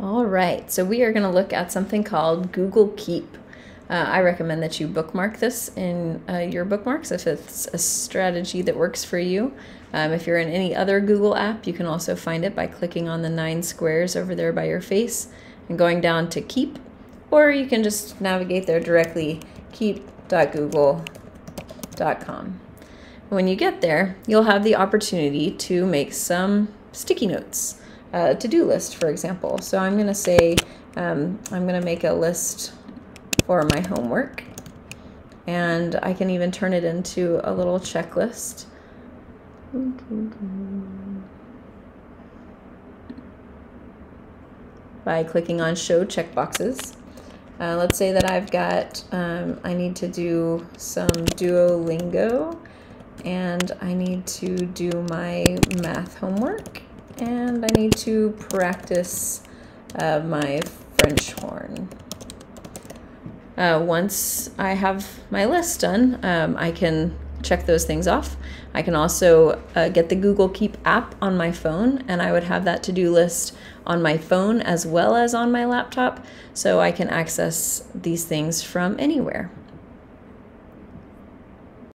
All right, so we are going to look at something called Google Keep. Uh, I recommend that you bookmark this in uh, your bookmarks if it's a strategy that works for you. Um, if you're in any other Google app, you can also find it by clicking on the nine squares over there by your face and going down to Keep, or you can just navigate there directly, keep.google.com. When you get there, you'll have the opportunity to make some sticky notes a to-do list, for example. So I'm going to say um, I'm going to make a list for my homework. And I can even turn it into a little checklist. By clicking on show checkboxes. Uh, let's say that I've got, um, I need to do some Duolingo and I need to do my math homework and I need to practice uh, my French horn. Uh, once I have my list done, um, I can check those things off. I can also uh, get the Google Keep app on my phone, and I would have that to do list on my phone as well as on my laptop, so I can access these things from anywhere.